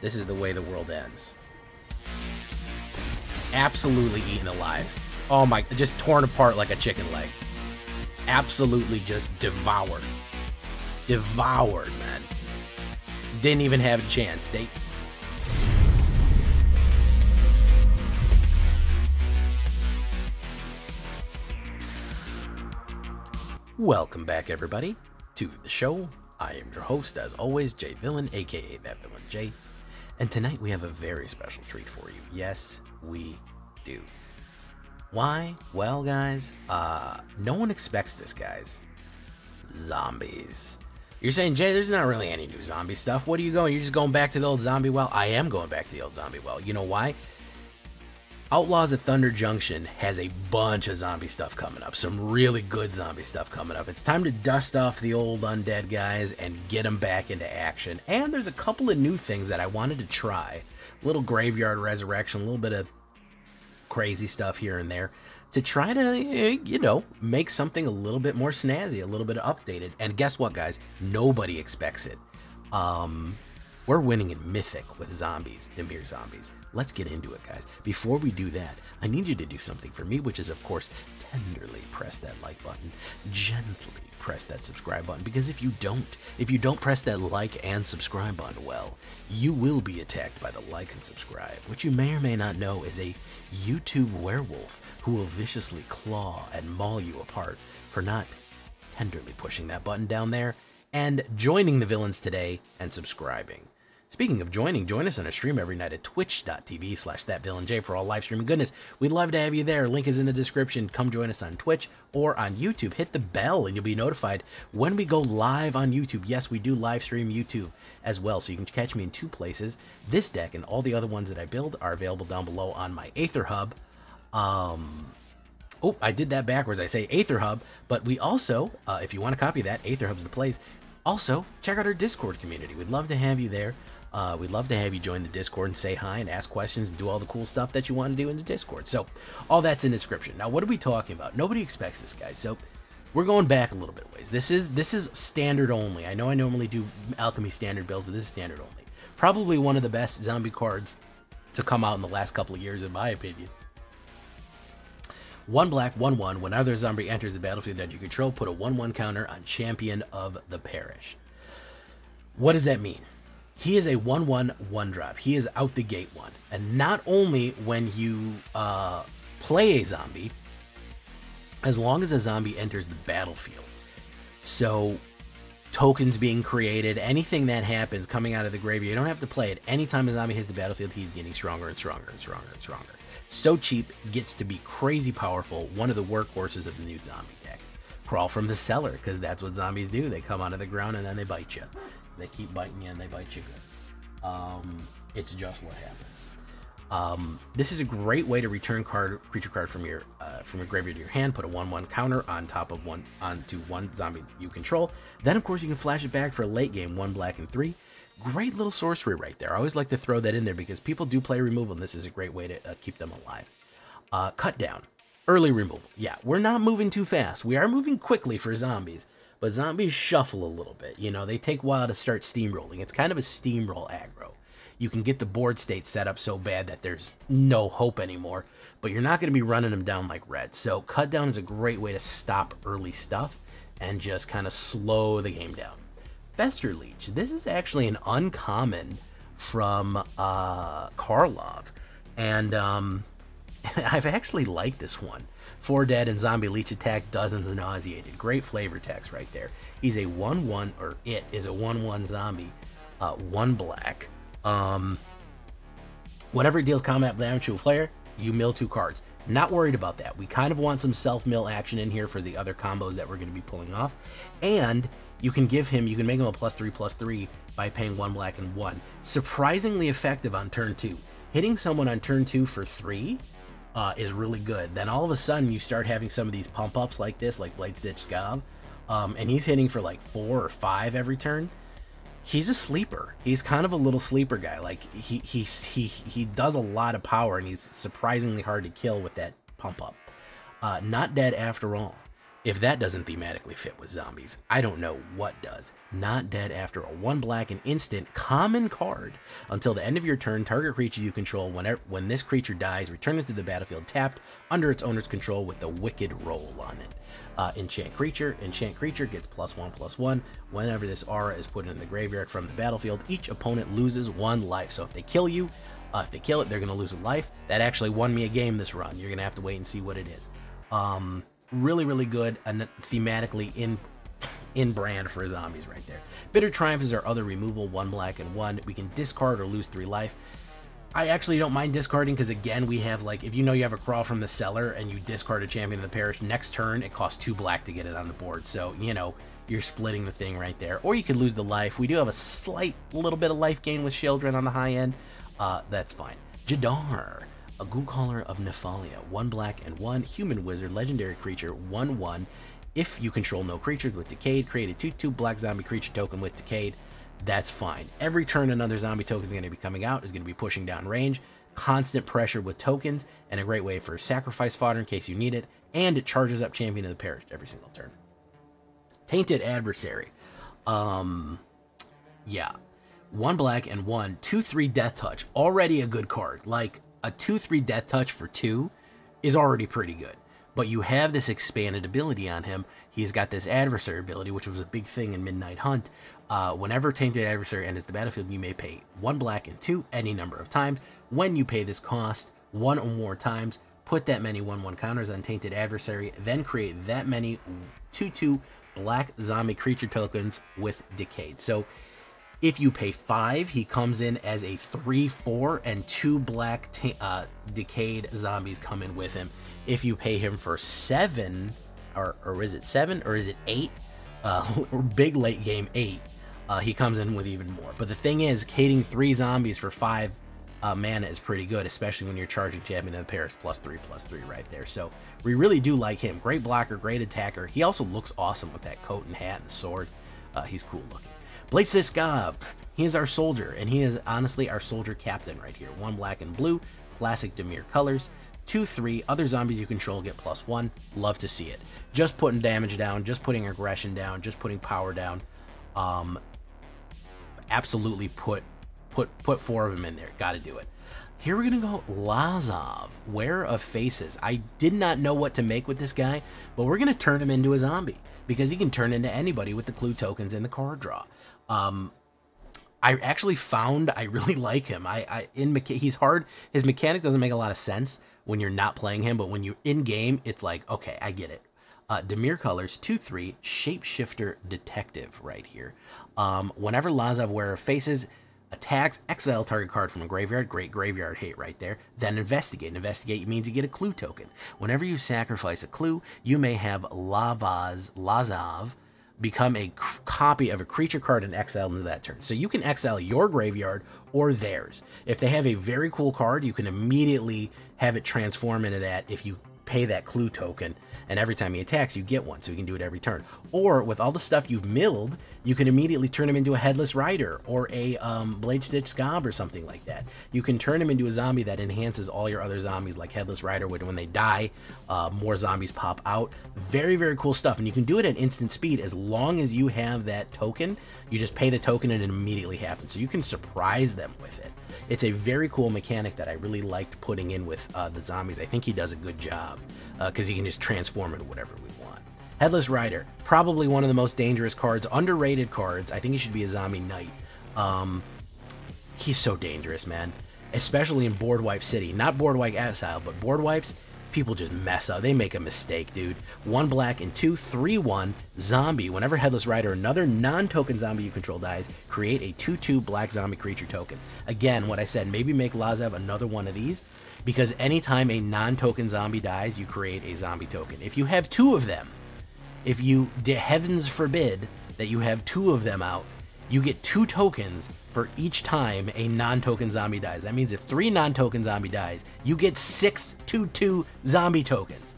this is the way the world ends. Absolutely eaten alive. Oh my, just torn apart like a chicken leg. Absolutely just devoured. Devoured, man. Didn't even have a chance. They Welcome back, everybody, to the show. I am your host, as always, Jay Villain, aka That Villain Jay. And tonight we have a very special treat for you. Yes, we do. Why? Well, guys, uh, no one expects this, guys. Zombies. You're saying, Jay, there's not really any new zombie stuff. What are you going? You're just going back to the old zombie well? I am going back to the old zombie well. You know why? Outlaws at Thunder Junction has a bunch of zombie stuff coming up. Some really good zombie stuff coming up. It's time to dust off the old undead guys and get them back into action. And there's a couple of new things that I wanted to try. A little graveyard resurrection, a little bit of crazy stuff here and there to try to, eh, you know, make something a little bit more snazzy, a little bit updated. And guess what, guys? Nobody expects it. Um, we're winning in Mythic with zombies, mere zombies. Let's get into it, guys. Before we do that, I need you to do something for me, which is, of course, tenderly press that like button, gently press that subscribe button, because if you don't, if you don't press that like and subscribe button, well, you will be attacked by the like and subscribe, which you may or may not know is a YouTube werewolf who will viciously claw and maul you apart for not tenderly pushing that button down there and joining the villains today and subscribing. Speaking of joining, join us on a stream every night at twitch.tv slash thatvillainjay for all live streaming goodness. We'd love to have you there. Link is in the description. Come join us on Twitch or on YouTube. Hit the bell and you'll be notified when we go live on YouTube. Yes, we do live stream YouTube as well, so you can catch me in two places. This deck and all the other ones that I build are available down below on my Aether Hub. Um, Oh, I did that backwards. I say Aether Hub, but we also, uh, if you want to copy that, Aether Hub's the place. Also, check out our Discord community. We'd love to have you there. Uh, we'd love to have you join the Discord and say hi and ask questions and do all the cool stuff that you want to do in the Discord. So, all that's in the description. Now, what are we talking about? Nobody expects this, guys. So, we're going back a little bit ways. This is this is standard only. I know I normally do alchemy standard builds, but this is standard only. Probably one of the best zombie cards to come out in the last couple of years, in my opinion. One black, one one. Whenever a zombie enters the battlefield that you control, put a one one counter on Champion of the Parish. What does that mean? He is a one one one drop. He is out the gate one, and not only when you uh, play a zombie, as long as a zombie enters the battlefield. So tokens being created, anything that happens coming out of the graveyard, you don't have to play it. Anytime a zombie hits the battlefield, he's getting stronger and stronger and stronger and stronger. So cheap, gets to be crazy powerful, one of the workhorses of the new zombie decks. Crawl from the cellar, because that's what zombies do. They come out of the ground and then they bite you. They keep biting you and they bite you good. Um, it's just what happens. Um, this is a great way to return card creature card from your uh, from your graveyard to your hand. Put a one-one counter on top of one onto one zombie you control. Then, of course, you can flash it back for a late game one black and three. Great little sorcery right there. I always like to throw that in there because people do play removal, and this is a great way to uh, keep them alive. Uh, cut down, early removal. Yeah, we're not moving too fast. We are moving quickly for zombies, but zombies shuffle a little bit. You know, they take a while to start steamrolling. It's kind of a steamroll aggro you can get the board state set up so bad that there's no hope anymore, but you're not going to be running them down like red. So cut down is a great way to stop early stuff and just kind of slow the game down. Fester Leech, this is actually an uncommon from uh, Karlov, and um, I've actually liked this one. Four dead and zombie leech attack, dozens nauseated. Great flavor text right there. He's a 1 1, or it is a 1 1 zombie, uh, 1 black. Um, whenever it deals combat damage to a player, you mill two cards. Not worried about that. We kind of want some self mill action in here for the other combos that we're going to be pulling off. And you can give him, you can make him a plus three, plus three by paying one black and one. Surprisingly effective on turn two. Hitting someone on turn two for three uh, is really good. Then all of a sudden you start having some of these pump ups like this, like Blade Stitch Skaab, um, and he's hitting for like four or five every turn he's a sleeper. He's kind of a little sleeper guy. Like he he he he does a lot of power, and he's surprisingly hard to kill with that pump up. Uh, not dead after all. If that doesn't thematically fit with zombies, I don't know what does. Not dead after a one black and instant common card. Until the end of your turn, target creature you control, whenever, when this creature dies, return it to the battlefield tapped under its owner's control with the Wicked Roll on it. Uh, enchant creature. Enchant creature gets plus one plus one. Whenever this aura is put in the graveyard from the battlefield, each opponent loses one life. So if they kill you, uh, if they kill it, they're going to lose a life. That actually won me a game this run. You're going to have to wait and see what it is. Um, really, really good and thematically in in brand for zombies right there. Bitter Triumph is our other removal, one black and one. We can discard or lose three life. I actually don't mind discarding because again, we have like, if you know you have a crawl from the cellar and you discard a champion of the parish, next turn it costs two black to get it on the board. So, you know, you're splitting the thing right there. Or you could lose the life. We do have a slight little bit of life gain with Sheoldred on the high end. Uh, that's fine. Jadar a Ghoul-Caller of Nephalia, one black and one human wizard, legendary creature, 1 1. If you control no creatures with Decayed, create a 2 2 black zombie creature token with Decayed. That's fine. Every turn another zombie token is going to be coming out, is going to be pushing down range. Constant pressure with tokens, and a great way for sacrifice fodder in case you need it. And it charges up Champion of the Parish every single turn. Tainted Adversary. Um, yeah. One black and one, two, three death touch. Already a good card. Like, a 2-3 death touch for 2 is already pretty good. But you have this expanded ability on him. He's got this adversary ability, which was a big thing in Midnight Hunt. Uh, whenever Tainted Adversary enters the battlefield, you may pay one black and two any number of times. When you pay this cost one or more times, put that many 1-1 counters on Tainted Adversary, then create that many 2-2 black zombie creature tokens with Decayed. So if you pay five, he comes in as a three, four, and two black uh, decayed zombies come in with him. If you pay him for seven, or, or is it seven, or is it eight? Uh, big late game eight, uh, he comes in with even more. But the thing is, cating three zombies for five uh, mana is pretty good, especially when you're charging Champion of the Parish plus three, plus three right there. So we really do like him. Great blocker, great attacker. He also looks awesome with that coat and hat and the sword. Uh, he's cool looking. Blades Skaab. He is our soldier, and he is honestly our soldier captain right here. One black and blue, classic Dimir colors. Two, three, other zombies you control get plus one. Love to see it. Just putting damage down, just putting aggression down, just putting power down. Um, absolutely put put put four of them in there. Got to do it. Here we're gonna go Lazav, Wearer of Faces. I did not know what to make with this guy, but we're gonna turn him into a zombie because he can turn into anybody with the clue tokens in the card draw. Um, I actually found I really like him. I, I in mecha- he's hard. His mechanic doesn't make a lot of sense when you're not playing him, but when you're in game, it's like okay, I get it. Uh, Dimir colors two three shapeshifter detective right here. Um, whenever Lazav wearer faces attacks, exile target card from a graveyard. Great graveyard hate right there. Then investigate. Investigate means you get a clue token. Whenever you sacrifice a clue, you may have Lavaz Lazav become a copy of a creature card and exile into that turn. So you can exile your graveyard or theirs. If they have a very cool card, you can immediately have it transform into that if you pay that clue token, and every time he attacks, you get one, so you can do it every turn. Or with all the stuff you've milled, you can immediately turn him into a Headless Rider or a um, Blade Stitch Scab or something like that. You can turn him into a zombie that enhances all your other zombies, like Headless Rider, when, when they die, uh, more zombies pop out. Very, very cool stuff, and you can do it at instant speed as long as you have that token. You just pay the token and it immediately happens, so you can surprise them with it. It's a very cool mechanic that I really liked putting in with uh, the zombies. I think he does a good job because uh, he can just transform into whatever we want. Headless Rider, probably one of the most dangerous cards, underrated cards. I think he should be a zombie knight. Um, he's so dangerous, man. Especially in Board Wipe City. Not Board Wipe Exile, but Board Wipes, people just mess up. They make a mistake, dude. One black and two, three, one, zombie. Whenever Headless Rider, another non-token zombie you control dies, create a 2-2 black zombie creature token. Again, what I said, maybe make Lazav another one of these, because anytime a non-token zombie dies, you create a zombie token. If you have two of them, if you, heavens forbid, that you have two of them out, you get two tokens for each time a non-token zombie dies. That means if three non-token zombie dies, you get six 2-2 zombie tokens.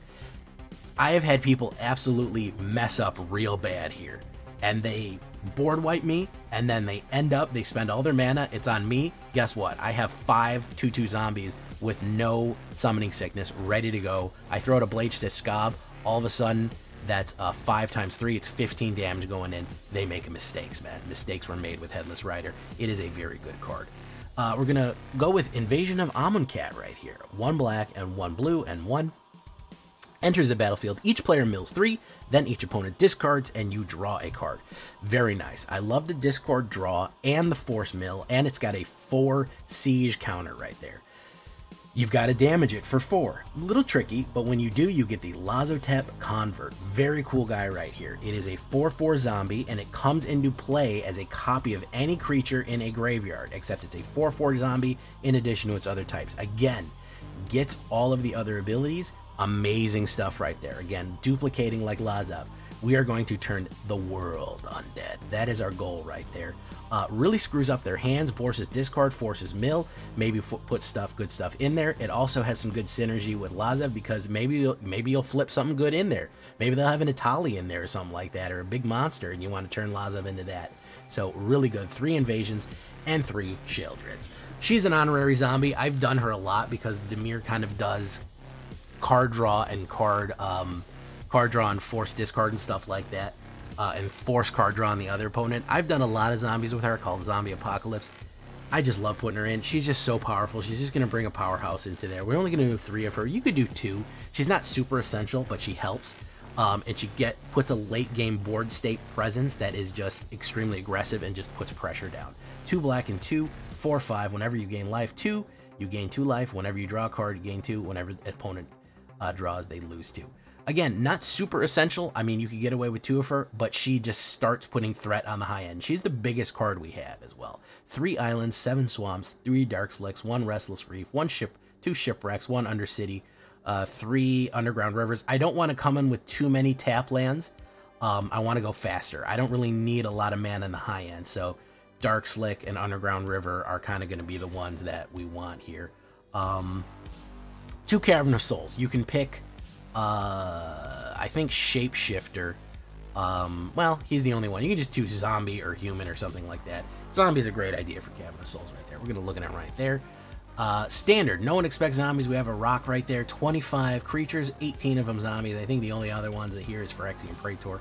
I have had people absolutely mess up real bad here. And they board wipe me, and then they end up, they spend all their mana, it's on me. Guess what? I have five 2-2 zombies with no summoning sickness ready to go. I throw out a Blade to Skaab, all of a sudden That's uh, 5 times 3. It's 15 damage going in. They make mistakes, man. Mistakes were made with Headless Rider. It is a very good card. Uh, we're to go with Invasion of Amonkhet right here. One black and one blue and one enters the battlefield. Each player mills three, then each opponent discards, and you draw a card. Very nice. I love the discard draw and the force mill, and it's got a four siege counter right there. You've got to damage it for four. A little tricky, but when you do, you get the Lazotep Convert. Very cool guy right here. It is a 4-4 zombie, and it comes into play as a copy of any creature in a graveyard, except it's a 4-4 zombie in addition to its other types. Again, gets all of the other abilities. Amazing stuff right there. Again, duplicating like Lazav we are going to turn the world undead. That is our goal right there. Uh, really screws up their hands, forces discard, forces mill, maybe put stuff, good stuff in there. It also has some good synergy with Lazav because maybe you'll, maybe you'll flip something good in there. Maybe they'll have an Etali in there or something like that, or a big monster, and you want to turn Lazav into that. So really good. Three invasions and three Sheoldreds. She's an honorary zombie. I've done her a lot because Dimir kind of does card draw and card um, card draw and force discard and stuff like that, uh, and force card draw on the other opponent. I've done a lot of zombies with her called Zombie Apocalypse. I just love putting her in. She's just so powerful. She's just going to bring a powerhouse into there. We're only going to do three of her. You could do two. She's not super essential, but she helps. Um, and she get puts a late game board state presence that is just extremely aggressive and just puts pressure down. Two black and two, four, five. Whenever you gain life, two, you gain two life. Whenever you draw a card, you gain two. Whenever the opponent uh, draws, they lose two. Again, not super essential. I mean, you could get away with two of her, but she just starts putting threat on the high end. She's the biggest card we have as well. Three islands, seven swamps, three dark slicks, one restless reef, one ship, two shipwrecks, one undercity, uh, three underground rivers. I don't want to come in with too many tap lands. Um, I want to go faster. I don't really need a lot of mana in the high end, so Dark Slick and Underground River are kind of going to be the ones that we want here. Um, two Cavern of Souls. You can pick uh, I think Shapeshifter. Um, well, he's the only one. You can just choose zombie or human or something like that. Zombie's is a great idea for Cavern of Souls right there. We're going to look at it right there. Uh, standard. No one expects zombies. We have a rock right there. 25 creatures, 18 of them zombies. I think the only other ones that here is Phyrexian Praetor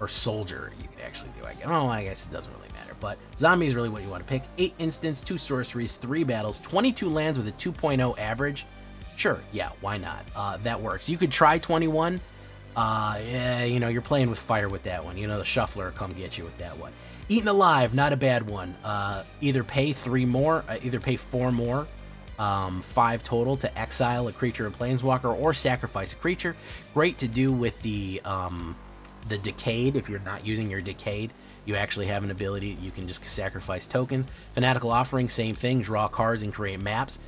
or Soldier. You could actually do. I guess. Oh, I guess it doesn't really matter. But zombie is really what you want to pick. 8 instants, 2 sorceries, 3 battles, 22 lands with a 2.0 average. Sure, yeah, why not? Uh, that works. You could try 21. Uh, yeah, you know, you're playing with fire with that one. You know, the shuffler come get you with that one. Eaten alive, not a bad one. Uh, either pay three more, uh, either pay four more, um, five total to exile a creature or planeswalker, or sacrifice a creature. Great to do with the um, the decayed. If you're not using your decayed, you actually have an ability. You can just sacrifice tokens. Fanatical offering, same thing. Draw cards and create maps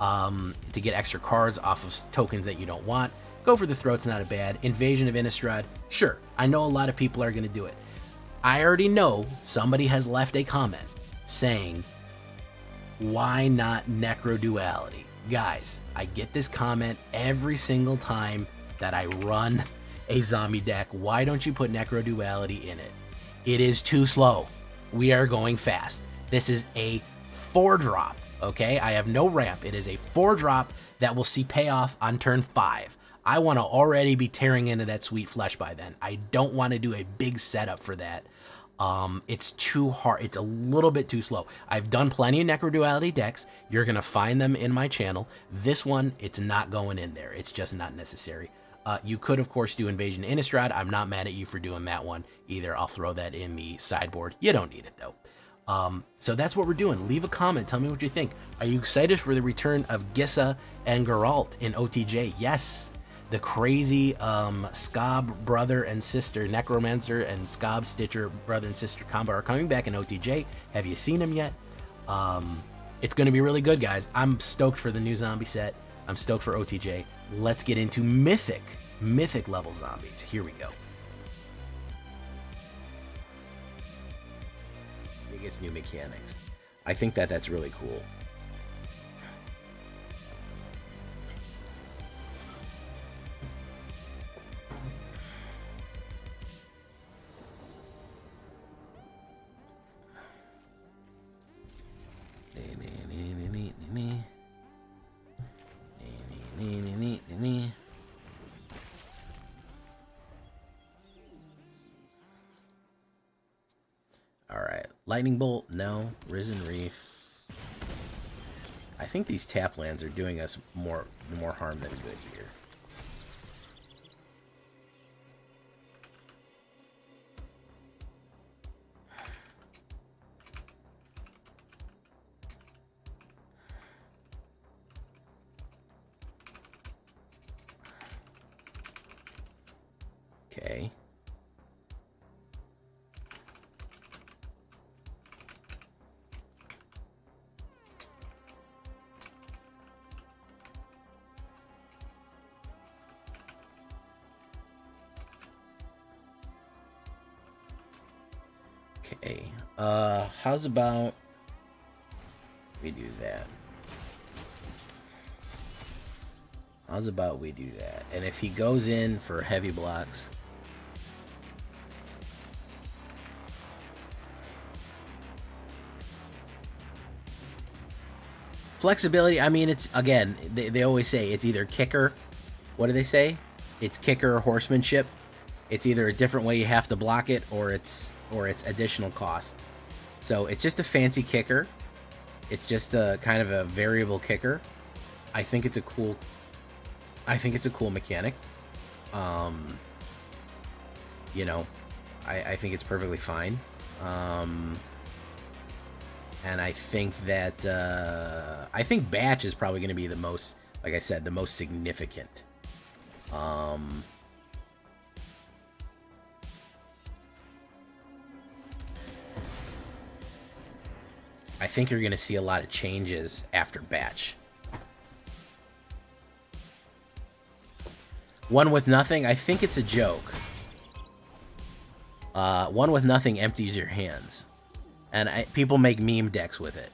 um, to get extra cards off of tokens that you don't want. Go for the throat's not a bad. Invasion of Innistrad, sure. I know a lot of people are going to do it. I already know somebody has left a comment saying, why not Necro Duality? Guys, I get this comment every single time that I run a zombie deck. Why don't you put Necro Duality in it? It is too slow. We are going fast. This is a four drop okay? I have no ramp. It is a four drop that will see payoff on turn five. I want to already be tearing into that sweet flesh by then. I don't want to do a big setup for that. Um, it's too hard. It's a little bit too slow. I've done plenty of Necroduality decks. You're going to find them in my channel. This one, it's not going in there. It's just not necessary. Uh, you could, of course, do Invasion Innistrad. I'm not mad at you for doing that one either. I'll throw that in the sideboard. You don't need it, though. Um, so that's what we're doing. Leave a comment. Tell me what you think. Are you excited for the return of Gisa and Geralf in OTJ? Yes. The crazy um, Skaab brother and sister, Necromancer and Skaab Stitcher brother and sister combo are coming back in OTJ. Have you seen them yet? Um, it's going to be really good, guys. I'm stoked for the new zombie set. I'm stoked for OTJ. Let's get into Mythic, Mythic level zombies. Here we go. new mechanics. I think that that's really cool. Lightning Bolt, no. Risen Reef. I think these tap lands are doing us more more harm than good here. Okay. Uh, how's about we do that? How's about we do that? And if he goes in for heavy blocks, flexibility. I mean, it's again. They, they always say it's either kicker. What do they say? It's kicker or horsemanship. It's either a different way you have to block it, or it's or it's additional cost. So it's just a fancy kicker. It's just a kind of a variable kicker. I think it's a cool. I think it's a cool mechanic. Um, you know, I, I think it's perfectly fine. Um, and I think that uh, I think batch is probably going to be the most, like I said, the most significant. Um, think you're going to see a lot of changes after batch. One with nothing, I think it's a joke. Uh, one with nothing empties your hands. And I, people make meme decks with it.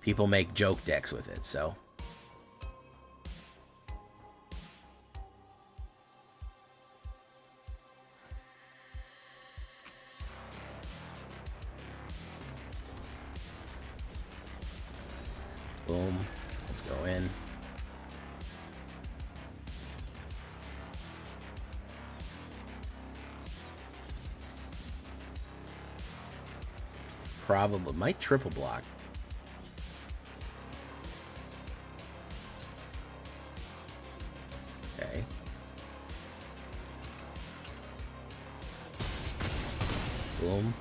People make joke decks with it, so. Boom. Let's go in. Probably might triple block. Okay. Boom.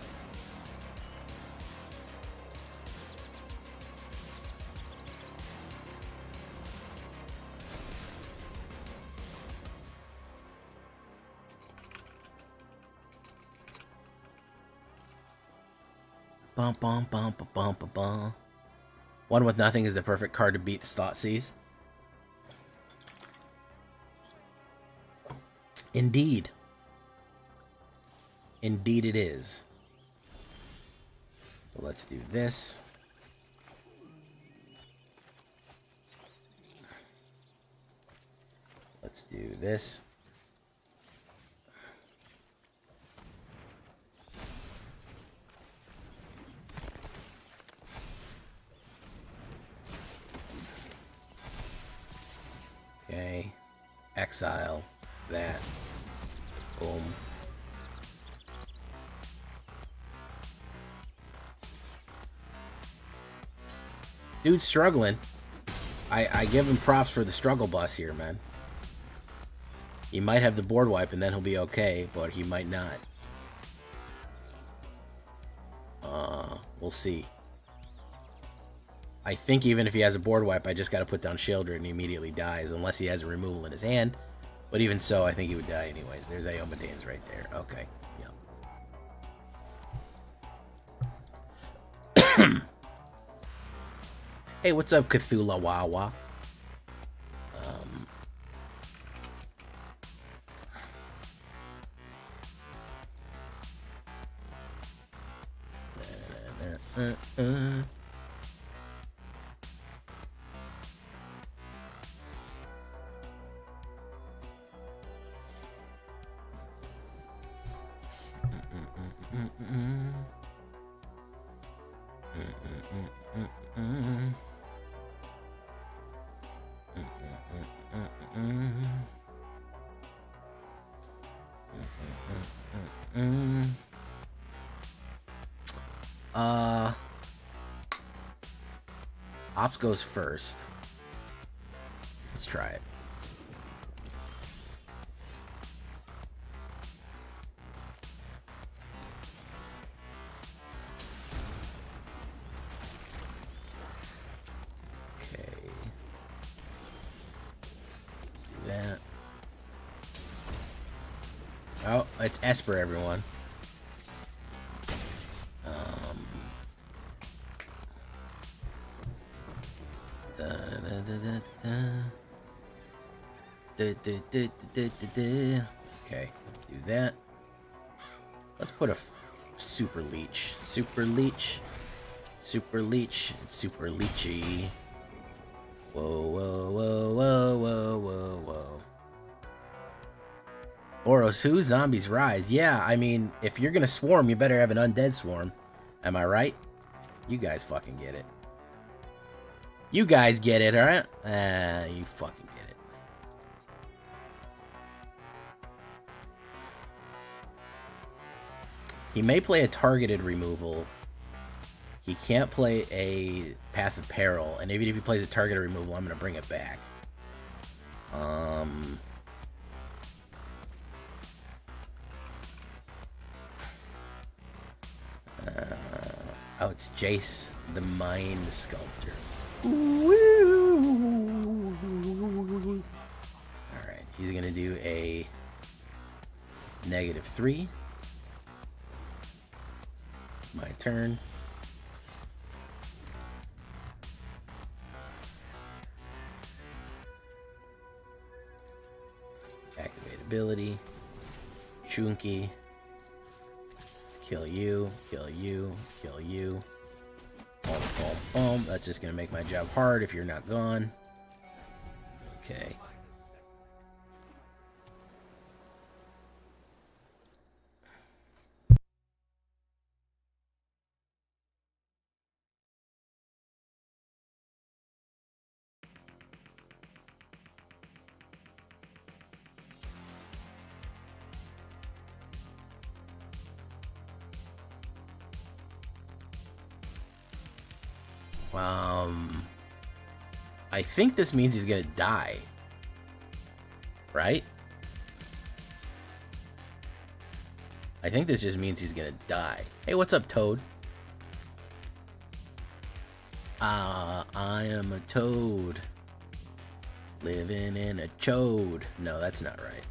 Bum, bum, bum, bum, bum, bum, bum. One with nothing is the perfect card to beat the Thoughtseize. Indeed. Indeed it is. So let's do this. Let's do this. Okay. Exile that. Boom. Dude's struggling. I, I give him props for the struggle bus here, man. He might have the board wipe and then he'll be okay, but he might not. Uh, we'll see. I think even if he has a board wipe, I just got to put down Sheoldred and he immediately dies, unless he has a removal in his hand. But even so, I think he would die anyways. There's Iomodane's right there. Okay. Yep. hey, what's up, Cthulhu Wawa? Goes first. Let's try it. Oh, it's Esper, everyone. Okay, let's do that. Let's put a super leech. Super leech. Super leech. Super leechy. Whoa, whoa, whoa, whoa, whoa, whoa, whoa. Boros, who? Zombies rise. Yeah, I mean, if you're gonna swarm, you better have an undead swarm. Am I right? You guys fucking get it. You guys get it, alright? Uh, you fucking He may play a targeted removal. He can't play a Path of Peril, and even if he plays a targeted removal, I'm gonna bring it back. Um... Uh, oh, it's Jace the Mind Sculptor. Alright, he's gonna do a negative three. My turn. Activate ability. Chunky. Let's kill you, kill you, kill you. Boom, boom, boom. That's just gonna make my job hard if you're not gone. Okay. Um, I think this means he's gonna die. Right? I think this just means he's gonna die. Hey, what's up, Toad? Ah, I am a toad. Living in a chode. No, that's not right.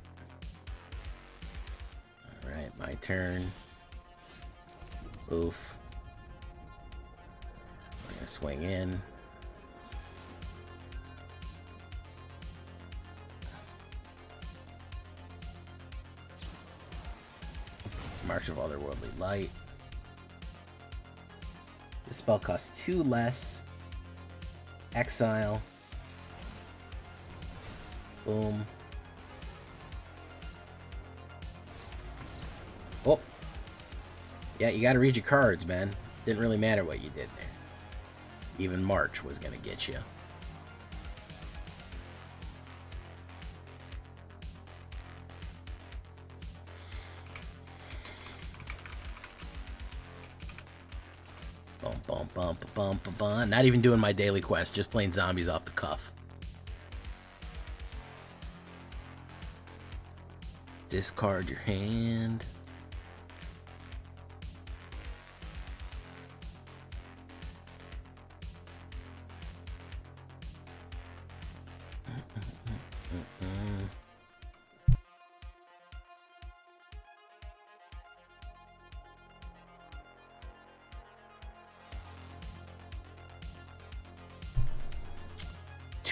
Alright, my turn. Oof. Gonna swing in. March of Otherworldly Light. This spell costs two less. Exile. Boom. Oh. Yeah, you gotta read your cards, man. Didn't really matter what you did there. Even March was gonna get you. Bum, bum, bum, bum, bum, bum, bum. Not even doing my daily quest, just playing zombies off the cuff. Discard your hand.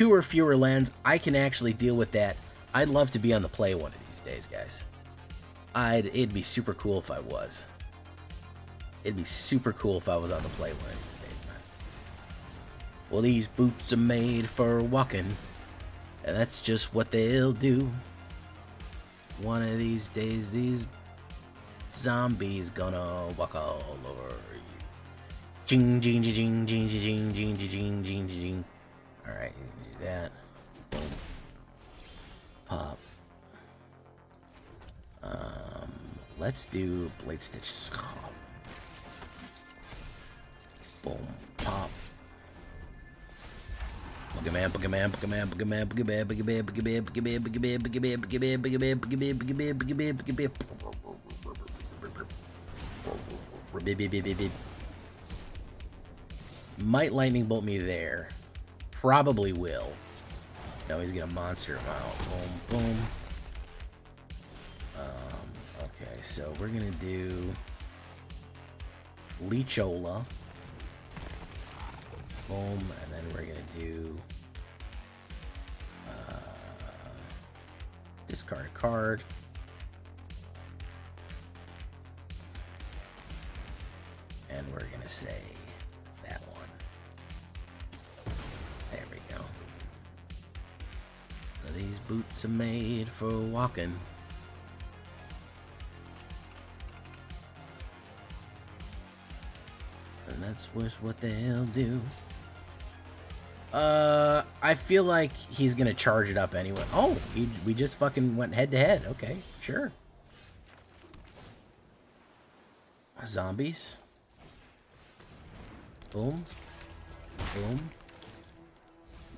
Two or fewer lands, I can actually deal with that. I'd love to be on the play one of these days, guys. I'd it'd be super cool if I was. It'd be super cool if I was on the play one of these days, man. Well, these boots are made for walking, and that's just what they'll do. One of these days, these zombies gonna walk all over you. Jing, jing, jing, jing, jing, jing, jing, jing, jing, jing. All right, you can do that. Boom. Pop. Um, let's do Blade Stitch. Boom. Pop. Boogeyman, Boogeyman. Might lightning bolt me there. Probably will. No, he's gonna monster him out. Boom, boom. Um, okay, so we're gonna do Leechola. Boom, and then we're gonna do uh, discard a card. And we're gonna say these boots are made for walking. And that's what they'll do. Uh, I feel like he's gonna charge it up anyway. Oh, he, we just fucking went head to head. Okay, sure. Zombies. Boom. Boom.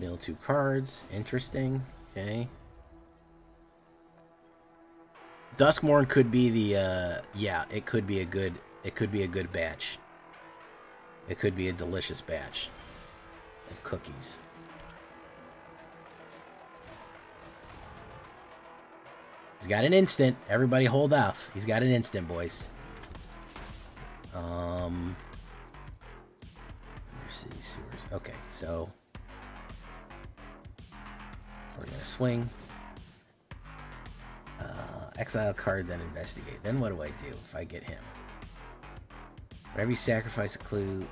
Mill two cards. Interesting. Okay. Duskmourn could be the, uh, yeah, it could be a good, it could be a good batch. It could be a delicious batch of cookies. He's got an instant. Everybody hold off. He's got an instant, boys. Um, city sewers. Okay, so we're gonna swing. Uh, exile card, then investigate. Then what do I do if I get him? Whenever you sacrifice a clue,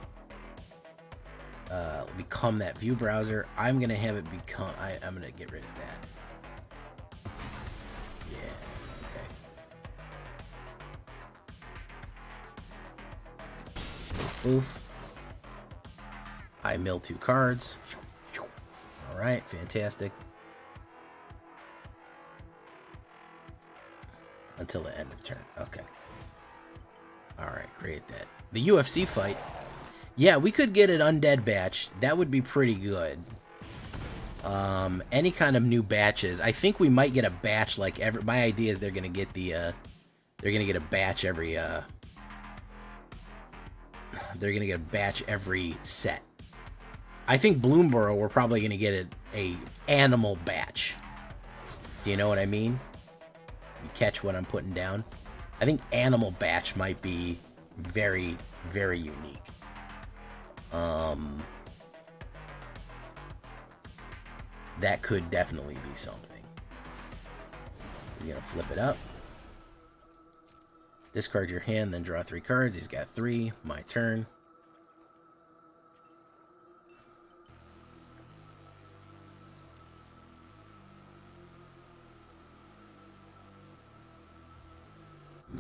uh, become that view browser. I'm gonna have it become. I, I'm gonna get rid of that. Yeah. Okay. Oof. I mill two cards. All right, fantastic. Until the end of turn. Okay. All right, create That the UFC fight yeah, we could get an undead batch. That would be pretty good. Um, any kind of new batches. I think we might get a batch like every. My idea is they're gonna get the. Uh, they're gonna get a batch every. Uh, they're gonna get a batch every set. I think Bloomburrow we're probably gonna get a, a animal batch. Do you know what I mean? You catch what I'm putting down? I think animal batch might be very, very unique. Um, that could definitely be something. He's gonna flip it up. Discard your hand, then draw three cards. He's got three. My turn.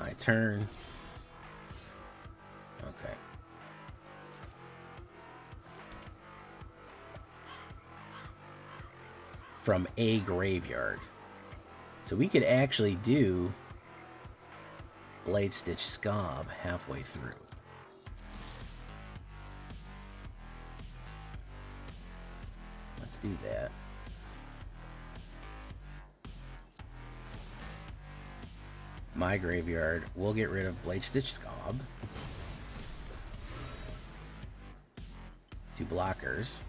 My turn. Okay. from a graveyard. So we could actually do Blade Stitch Skaab halfway through. Let's do that. My graveyard. We'll get rid of Blade Stitch Skaab. Two blockers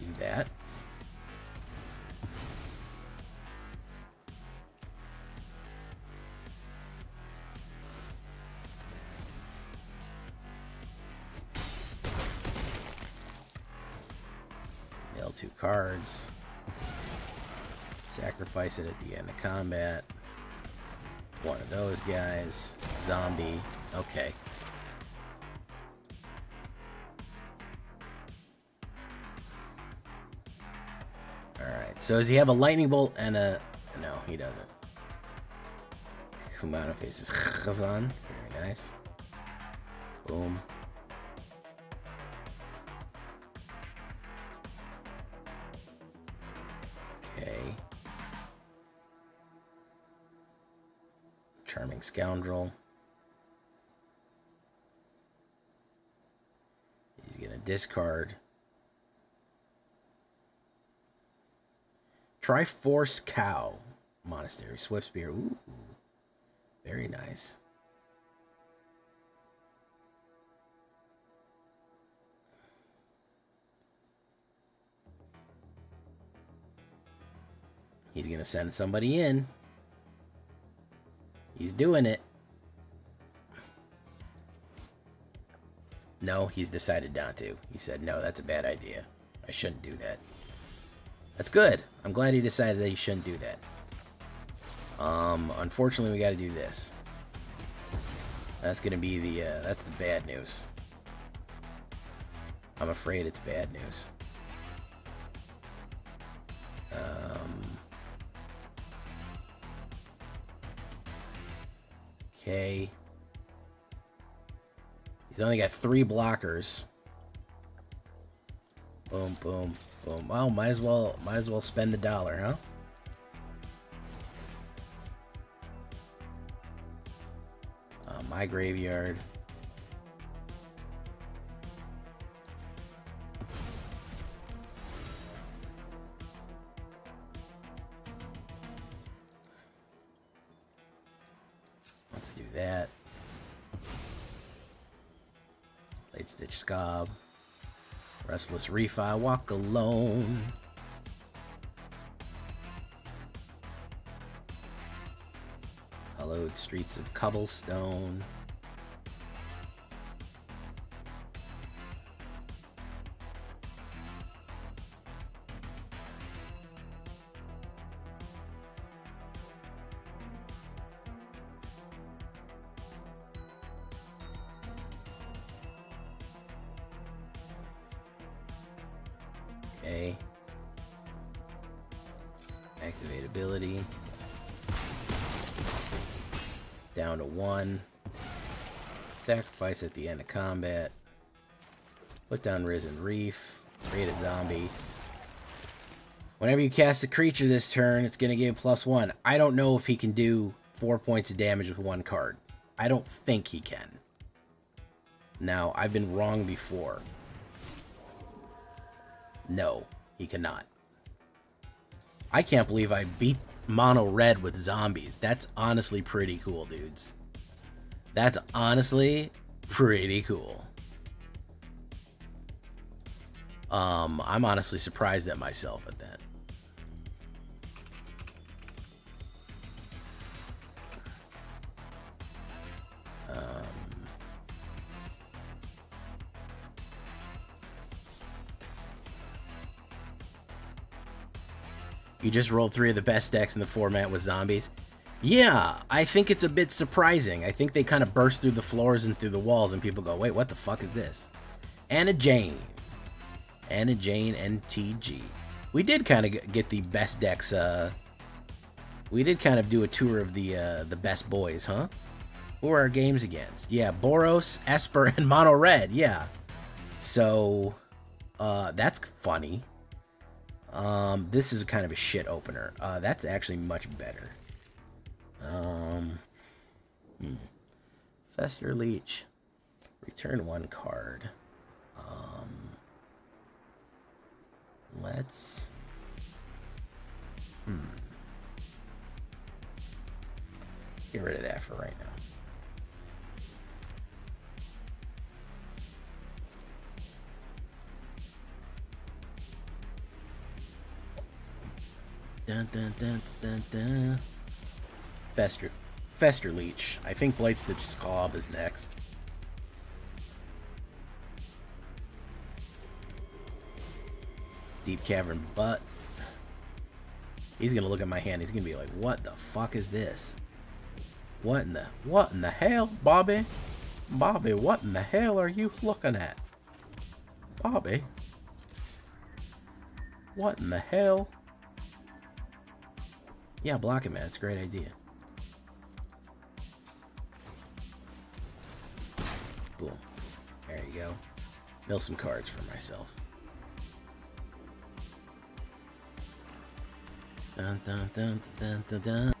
do that. Nail two cards. Sacrifice it at the end of combat. One of those guys. Zombie. Okay. Alright, so does he have a lightning bolt and a... No, he doesn't. Kumano Faces Kakkazan. Very nice. Boom. Scoundrel. He's going to discard. Triforce Cow Monastery. Swift Spear. Ooh. Very nice. He's going to send somebody in. He's doing it. No, he's decided not to. He said, no, that's a bad idea. I shouldn't do that. That's good. I'm glad he decided that he shouldn't do that. Um, unfortunately, we got to do this. That's going to be the, uh, that's the bad news. I'm afraid it's bad news. Okay. He's only got three blockers. Boom, boom, boom. Well, might as well, might as well spend the dollar, huh? Uh, my graveyard. Restless Reef, I walk alone. Hallowed streets of cobblestone. At the end of combat. Put down Risen Reef. Create a zombie. Whenever you cast a creature this turn, it's going to give plus one. I don't know if he can do four points of damage with one card. I don't think he can. Now, I've been wrong before. No, he cannot. I can't believe I beat Mono Red with zombies. That's honestly pretty cool, dudes. That's honestly pretty cool. Um, I'm honestly surprised at myself at that. Um, You just rolled three of the best decks in the format with zombies. Yeah, I think it's a bit surprising. I think they kind of burst through the floors and through the walls, and people go, wait, what the fuck is this? Anna Jane. Anna Jane NTG. We did kind of get the best decks. Uh, we did kind of do a tour of the uh, the best boys, huh? Who are our games against? Yeah, Boros, Esper, and Mono Red. Yeah. So, uh, that's funny. Um, this is kind of a shit opener. Uh, that's actually much better. Um, hmm. Fester Leech. Return one card. Um, let's. Hmm. Get rid of that for right now. Dun, dun, dun, dun, dun. Fester. Fester Leech. I think Blade Stitch Skaab is next. Deep Cavern Butt. He's gonna look at my hand. He's gonna be like, "What the fuck is this? What in the what in the hell, Bobby? Bobby, what in the hell are you looking at? Bobby, what in the hell?" Yeah, block him, man. It's a great idea. mail some cards for myself. Dun, dun, dun, dun, dun, dun.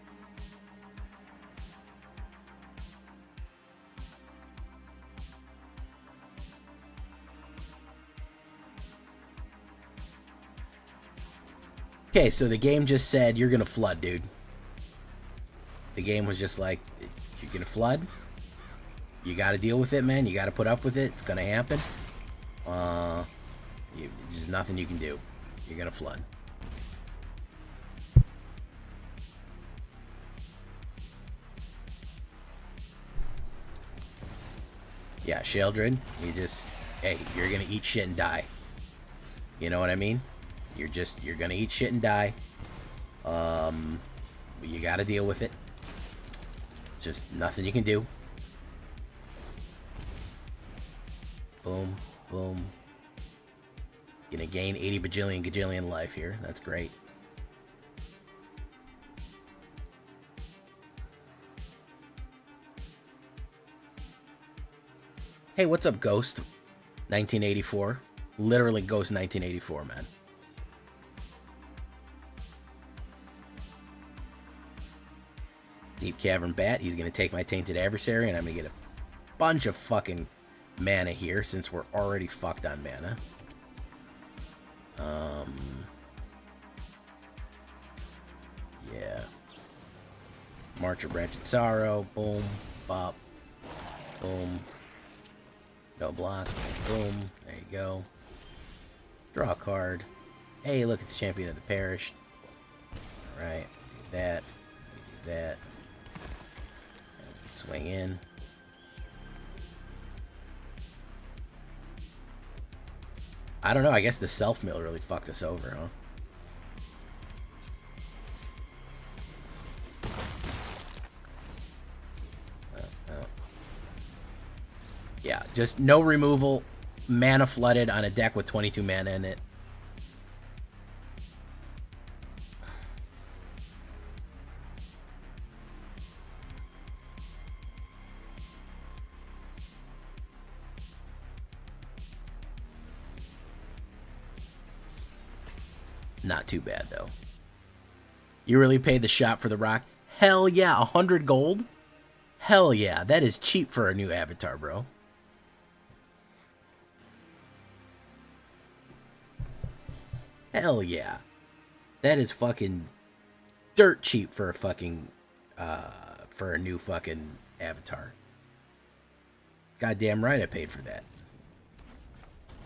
Okay, so the game just said you're gonna flood, dude. The game was just like, you're gonna flood. You gotta deal with it, man. You gotta put up with it. It's gonna happen. Uh, you, there's nothing you can do. You're gonna flood. Yeah, Sheldred, you just, hey, you're gonna eat shit and die. You know what I mean? You're just, you're gonna eat shit and die. Um, you gotta deal with it. Just nothing you can do. Boom, boom. Gonna gain 80 bajillion gajillion life here. That's great. Hey, what's up, Ghost? 1984. Literally Ghost 1984, man. Deep Cavern Bat. He's going to take my Tainted Adversary, and I'm going to get a bunch of fucking mana here, since we're already fucked on mana. Um... Yeah. March of Branching Sorrow. Boom. Bop. Boom. No block. Boom. There you go. Draw a card. Hey, look, it's Champion of the Parish. Alright. Do that. Do that. Swing in. I don't know. I guess the self mill really fucked us over, huh? Yeah, just no removal, mana flooded on a deck with 22 mana in it. Too bad, though. You really paid the shot for the rock? Hell yeah, a 100 gold? Hell yeah, that is cheap for a new avatar, bro. Hell yeah. That is fucking dirt cheap for a fucking, uh, for a new fucking avatar. Goddamn right I paid for that.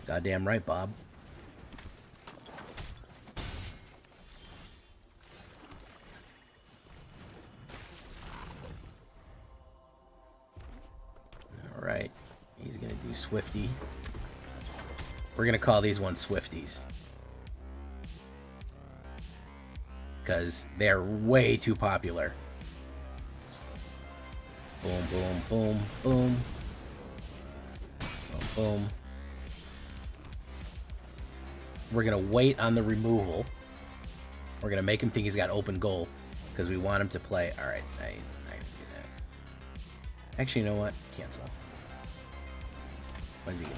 Goddamn right, Bob. Alright. He's gonna do Swifty. We're gonna call these ones Swifties. because they're way too popular. Boom, boom, boom, boom. Boom, boom. We're going to wait on the removal. We're going to make him think he's got open goal because we want him to play. Right, do that. Actually, you know what? Cancel. What is he to do?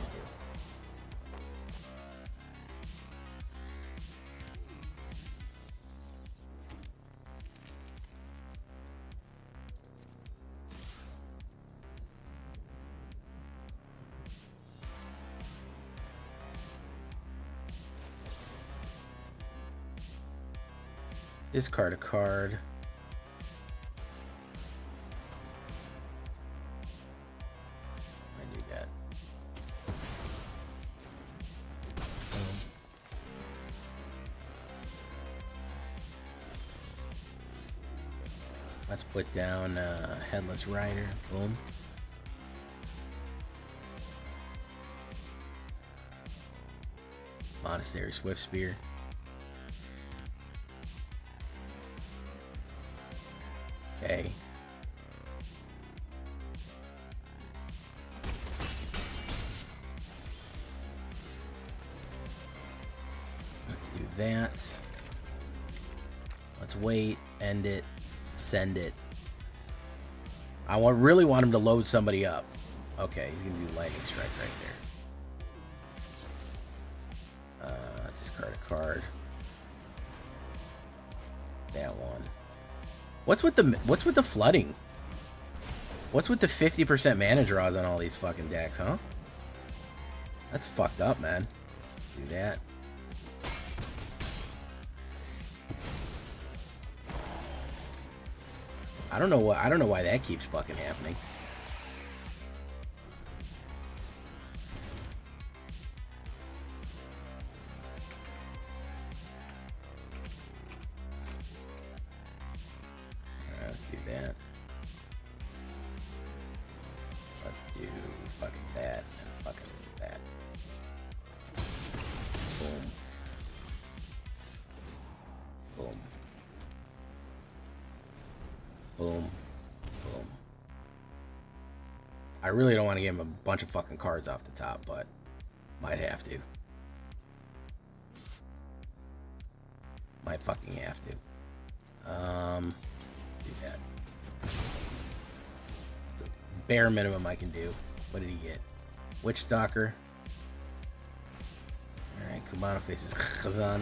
Discard a card. Let's put down uh, Headless Rider. Boom. Monastery Swift Spear. I really want him to load somebody up. Okay, he's gonna do lightning strike right there. Uh, discard a card. That one. What's with the what's with the flooding? What's with the 50% mana draws on all these fucking decks, huh? That's fucked up, man. Do that. I don't know what I don't know why that keeps fucking happening. Bunch of fucking cards off the top, but might have to. Might fucking have to. Um, do that. It's a bare minimum I can do. What did he get? Witch Stalker. Alright, Kumano faces Kazan.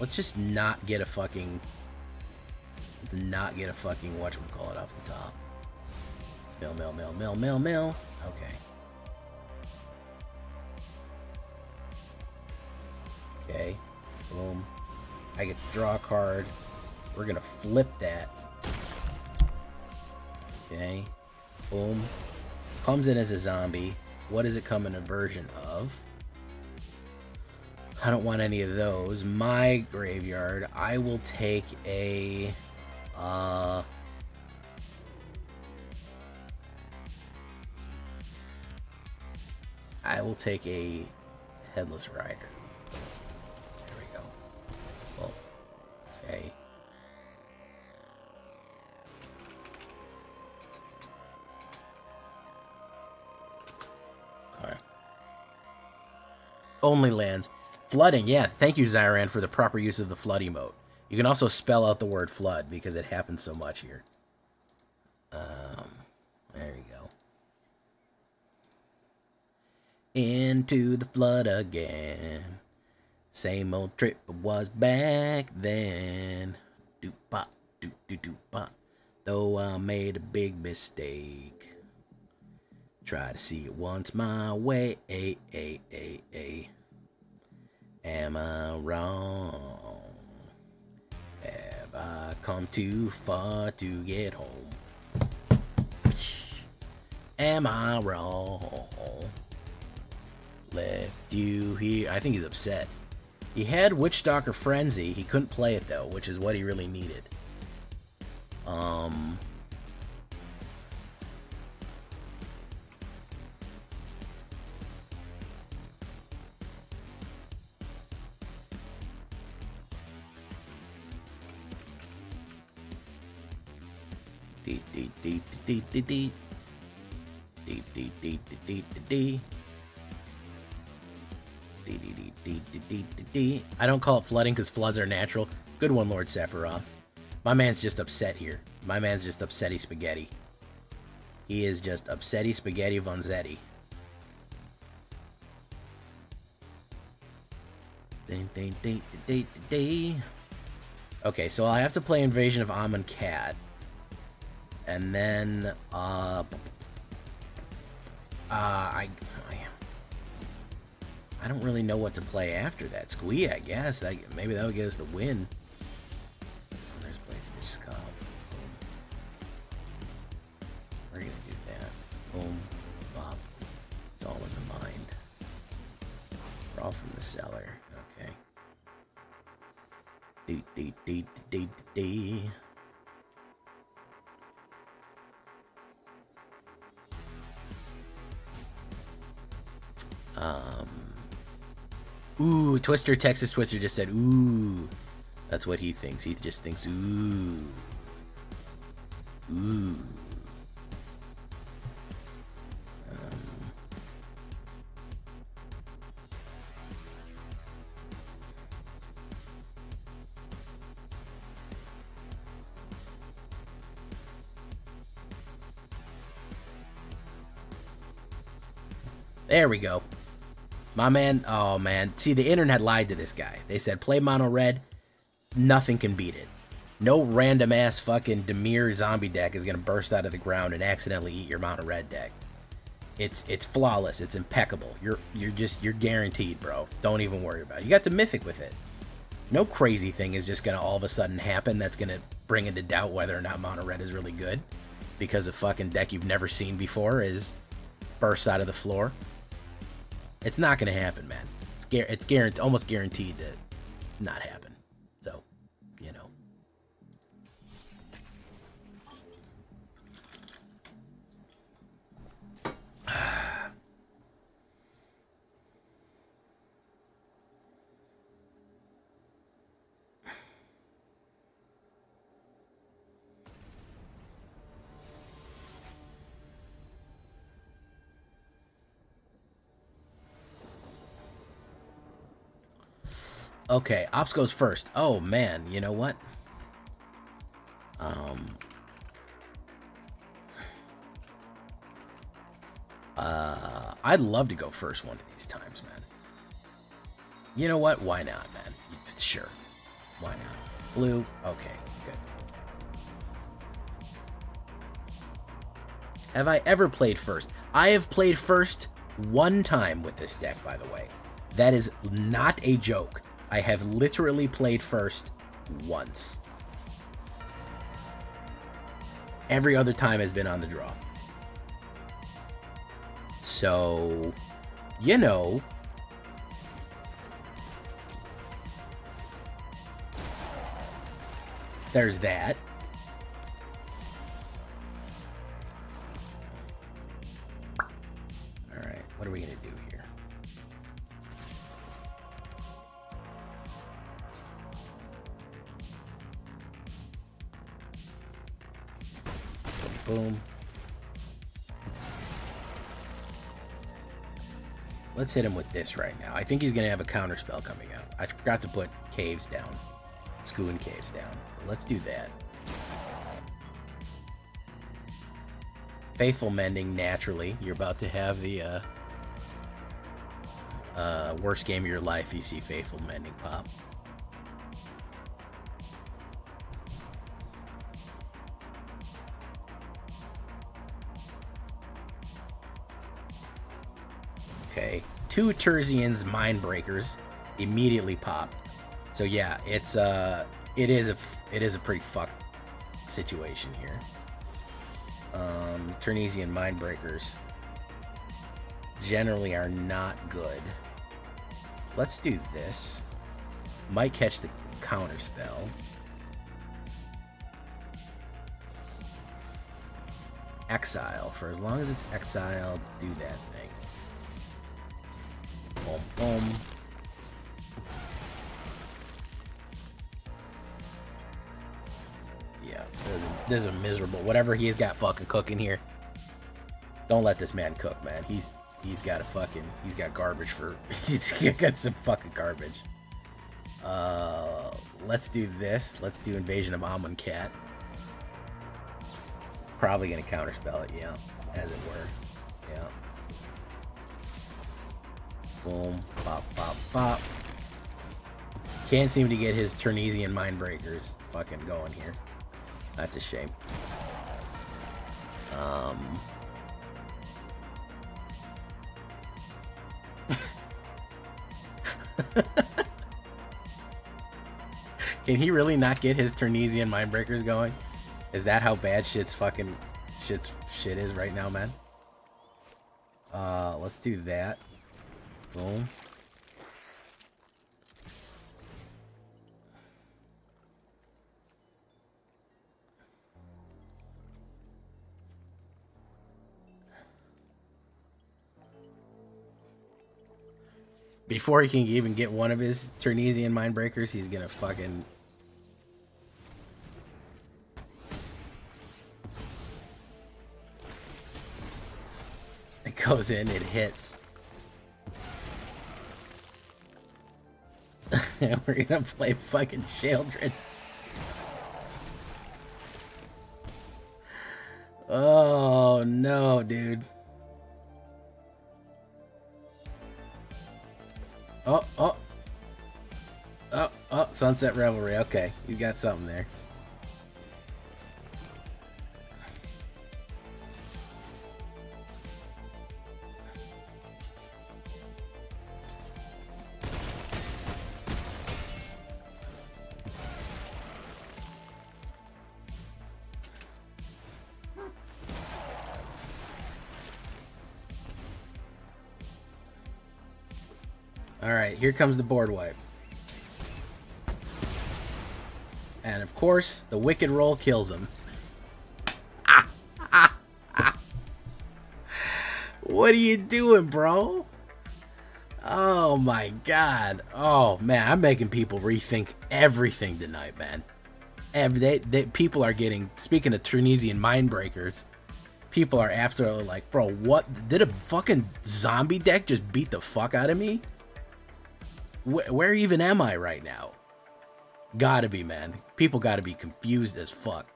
Let's just not get a fucking. Let's not get a fucking whatchamacallit off the top. Mill, mill, mill, mill, mill, mill. Okay. Okay. Boom. I get to draw a card. We're gonna flip that. Okay. Boom. Comes in as a zombie. What does it come in a version of? I don't want any of those. My graveyard, I will take a uh I will take a headless rider. There we go. Well, okay. Okay. Only lands. Flooding, yeah. Thank you, Zyran, for the proper use of the flood emote. You can also spell out the word flood because it happens so much here. Um, there you go. Into the flood again. Same old trip was back then. Doop bop, doop doop bop. Though I made a big mistake. Try to see it once my way. A, a, a, a. Am I wrong? Have I come too far to get home? Am I wrong? Left you here. I think he's upset. He had Witchstalker Frenzy. He couldn't play it though, which is what he really needed. Um. Dee dee dee dee dee dee. Dee dee dee dee dee I don't call it flooding because floods are natural. Good one, Lord Sephiroth. My man's just upset here. My man's just upsetty spaghetti. He is just upsetty spaghetti Vonzetti. Okay, so I have to play Invasion of Amonkhet. And then, uh... Uh, I, I... Don't really know what to play after that. Squee, I guess. That, maybe that would get us the win. Oh, there's Blade Stitch Skaab. We're gonna do that. Boom. Bop. It's all in the mind. We're all from the cellar. Okay. Dee dee dee dee dee dee. Um. Ooh, Twister, Texas Twister just said, ooh. That's what he thinks. He just thinks, ooh. Ooh. Um. There we go. My man, oh man. See, the internet lied to this guy. They said play mono red, nothing can beat it. No random ass fucking Dimir zombie deck is gonna burst out of the ground and accidentally eat your mono red deck. It's it's flawless. It's impeccable. You're you're just you're guaranteed, bro. Don't even worry about it. You got the mythic with it. No crazy thing is just gonna all of a sudden happen that's gonna bring into doubt whether or not Mono Red is really good. Because a fucking deck you've never seen before is bursts out of the floor. It's not gonna happen, man. It's it's guaranteed, almost guaranteed to not happen. Okay, Ops goes first. Oh man, you know what? Um Uh I'd love to go first one of these times, man. You know what? Why not, man? Sure. Why not? Blue. Okay, good. Have I ever played first? I have played first one time with this deck, by the way. That is not a joke. I have literally played first once. Every other time has been on the draw. So, you know. There's that. Let's hit him with this right now. I think he's going to have a counter spell coming out. I forgot to put caves down. Skuin caves down. Let's do that. Faithful Mending, naturally. You're about to have the uh, uh, worst game of your life. You see Faithful Mending pop. Two Terzian's Mind Breakers immediately pop. So yeah, it's uh, it is a it is a pretty fucked situation here. Um, Ternesian Mind Breakers generally are not good. Let's do this. Might catch the counter spell. Exile. For as long as it's exiled, do that thing. Boom, boom. Yeah, this is, this is a miserable. Whatever he's got fucking cooking here. Don't let this man cook, man. He's he's got a fucking he's got garbage for he's got some fucking garbage. Uh, let's do this. Let's do Invasion of Amonkhet. Probably gonna counterspell it, yeah, as it were. Yeah. Boom, pop, pop, pop. Can't seem to get his Ternesian Mindbreakers fucking going here. That's a shame. Um. Can he really not get his Ternesian Mindbreakers going? Is that how bad shit's fucking shit's shit is right now, man? Uh, let's do that. Boom. Before he can even get one of his Ternesian Mindbreakers, he's gonna fucking It goes in, it hits. We're gonna play fucking Children. Oh no, dude. Oh, oh. Oh, oh, Sunset Revelry. Okay, you got something there. Here comes the board wipe. And of course, the wicked role kills him. What are you doing, bro? Oh my god. Oh man, I'm making people rethink everything tonight, man. Every they, they people are getting speaking of Tunisian mind breakers, people are absolutely like, bro, what did a fucking zombie deck just beat the fuck out of me? Where, where even am I right now? Gotta be, man. People gotta be confused as fuck.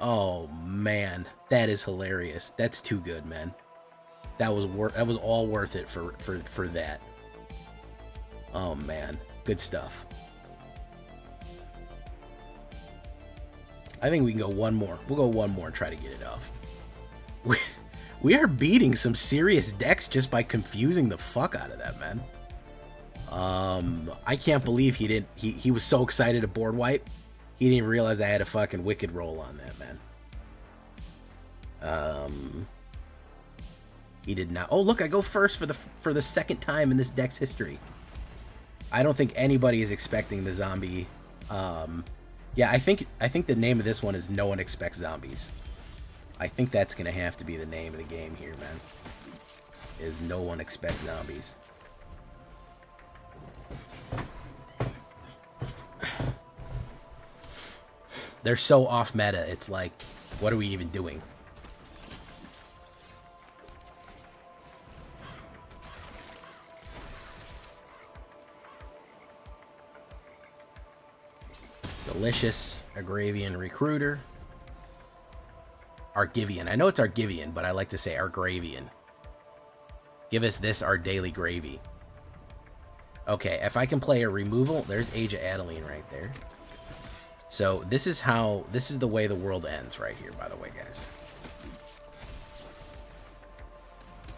Oh man, that is hilarious. That's too good, man. That was. That was all worth it for for for that. Oh man, good stuff. I think we can go one more. We'll go one more and try to get it off. We, we are beating some serious decks just by confusing the fuck out of that, man. Um, I can't believe he didn't. He he was so excited to board wipe, he didn't realize I had a fucking wicked role on that man. Um, he did not. Oh look, I go first for the for the second time in this deck's history. I don't think anybody is expecting the zombie. Um, yeah, I think I think the name of this one is No One Expects Zombies. I think that's gonna have to be the name of the game here, man. Is No One Expects Zombies. They're so off meta, it's like, what are we even doing? Delicious Agravian Recruiter. Argivian. I know it's Argivian, but I like to say Argravian. Give us this, our daily gravy. Okay, if I can play a removal, there's Age of Adeline right there. So this is how, this is the way the world ends right here, by the way, guys.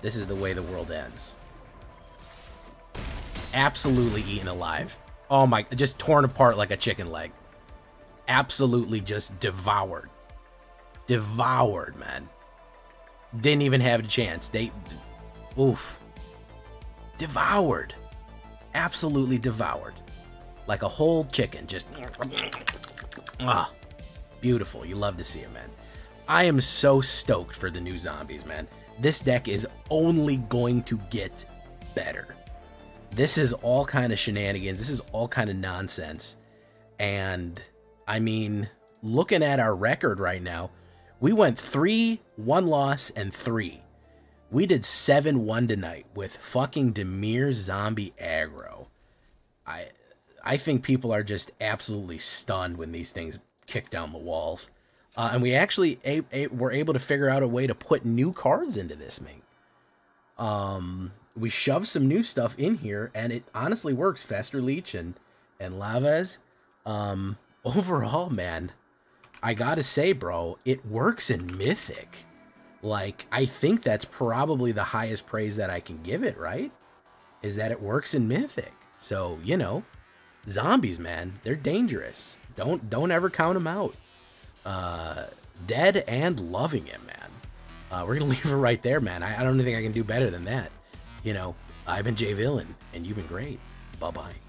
This is the way the world ends. Absolutely eaten alive. Oh my, just torn apart like a chicken leg. Absolutely just devoured. Devoured, man. Didn't even have a chance. They, oof. Devoured absolutely devoured. Like a whole chicken, just... Ah, beautiful. You love to see it, man. I am so stoked for the new zombies, man. This deck is only going to get better. This is all kind of shenanigans. This is all kind of nonsense. And, I mean, looking at our record right now, we went three, one loss, and three. We did 7-1 tonight with fucking Dimir zombie aggro. I I think people are just absolutely stunned when these things kick down the walls. Uh, and we actually a, a, were able to figure out a way to put new cards into this thing. Um, we shoved some new stuff in here, and it honestly works. Fester Leech and and Lazav. Um, overall, man, I gotta say, bro, it works in Mythic. Like, I think that's probably the highest praise that I can give it, right? Is that it works in Mythic. So, you know, zombies, man, they're dangerous. Don't don't ever count them out. Uh, dead and loving it, man. Uh, we're gonna leave it right there, man. I, I don't think I can do better than that. You know, I've been Jay Villain, and you've been great. Bye bye.